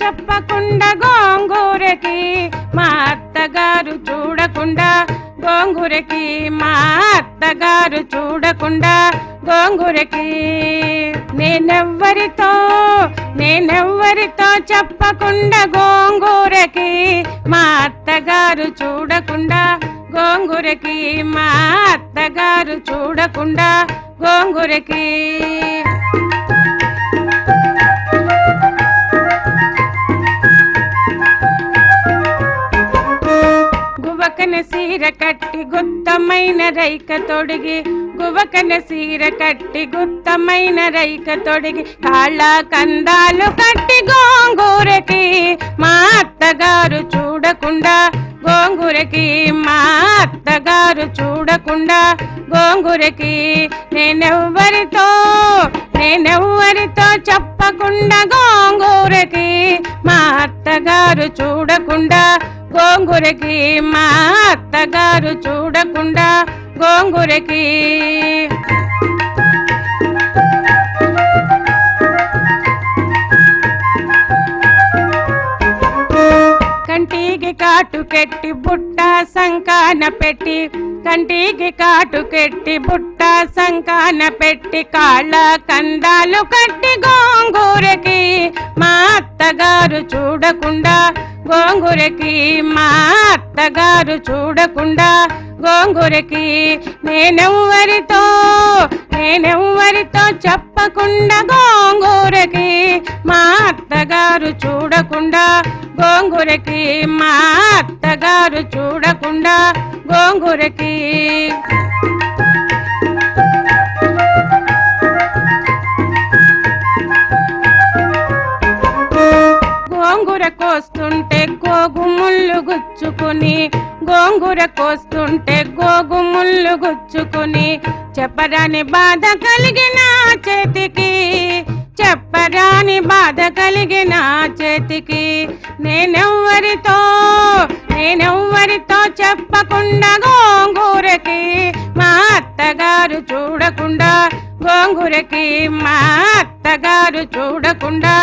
చెప్పకుండా గోంగూరకి మా అత్తగారు చూడకుండా గోంగూరకి మా అత్తగారు చూడకుండా గోంగూరకి. నేనెవ్వరితో నేనెవ్వరితో చెప్పకుండా గోంగూరకి మా అత్తగారు చూడకుండా గోంగూరకి మా అత్తగారు చూడకుండా గోంగూరకి. గువకన సీర కట్టి గుత్తమైన రైక తొడిగి గువకన సీర కట్టి గుత్తమైన రైక తొడిగి కాళ్ళ కందాలు కట్టి గోంగూరకి మా అత్తగారు చూడకుండా గోంగూరకి మా అత్తగారు చూడకుండా గోంగూరకి నేనెవ్వరితో నేనెవ్వరితో చెప్పకుండా గోంగూరకి మా అత్తగారు చూడకుండా గోంగూరకి మా అత్తగారు చూడకుండా గోంగూరకి. కంటికి కాటు కెట్టి బుట్ట సంకాన పెట్టి కంటికి కాటు కెట్టి బుట్ట సంకాన పెట్టి కాళ్ళ కందాలు కట్టి గోంగూరకి. మా అత్తగారు చూడకుండా గోంగూరకి మా అత్తగారు చూడకుండా గోంగూరకి నేనెవ్వరితో నేనెవ్వరితో చెప్పకుండా గోంగూరకి మా అత్తగారు చూడకుండా గోంగూరకి మా అత్తగారు చూడకుండా గోంగూరకి. కోస్తుంటే గోగుముళ్ళు గుచ్చుకుని గోంగూర కోస్తుంటే గోగుముళ్ళు గుచ్చుకుని చెప్పరాని బాధ కలిగిన చేతికి చెప్పరాని బాధ కలిగిన చేతికి నేనెవ్వరితో నేనెవ్వరితో చెప్పకుండా గోంగూరకి మా అత్తగారు చూడకుండా గోంగూరకి మా అత్తగారు చూడకుండా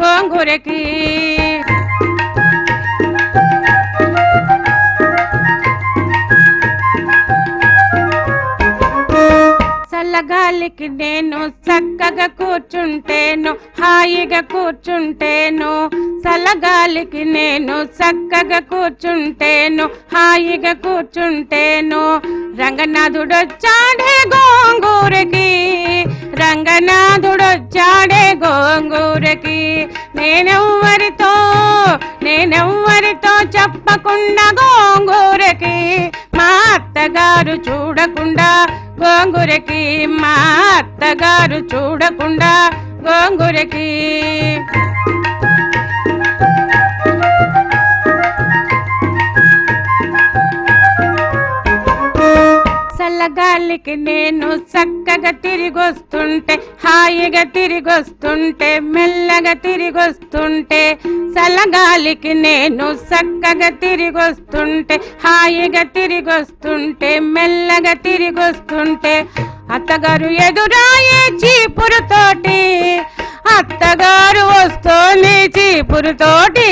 గోంగూరకి. చల్లగాలికి నేను చక్కగా కూర్చుంటేను హాయిగా కూర్చుంటేను. చల్లగాలికి నేను చక్కగా కూర్చుంటేను హాయిగా కూర్చుంటేను. రంగనాథుడొచ్చాడే గోంగూరకి రంగనాథుడొచ్చాడే గోంగూరకి. నేనెవ్వరితో నేనెవ్వరితో చెప్పకుండా గోంగూరకి మా అత్తగారు చూడకుండా గోంగూరకి మా అత్తగారు చూడకుండా గోంగూరకి ఇంటికి నేను చక్కగా తిరిగొస్తుంటే హాయిగా తిరిగొస్తుంటే మెల్లగా తిరిగొస్తుంటే చల్లగాలికి నేను చక్కగా తిరిగొస్తుంటే హాయిగా తిరిగొస్తుంటే మెల్లగా తిరిగొస్తుంటే అత్తగారు ఎదురాయే చీపురుతోటి అత్తగారు వస్తోంది చీపురుతోటి.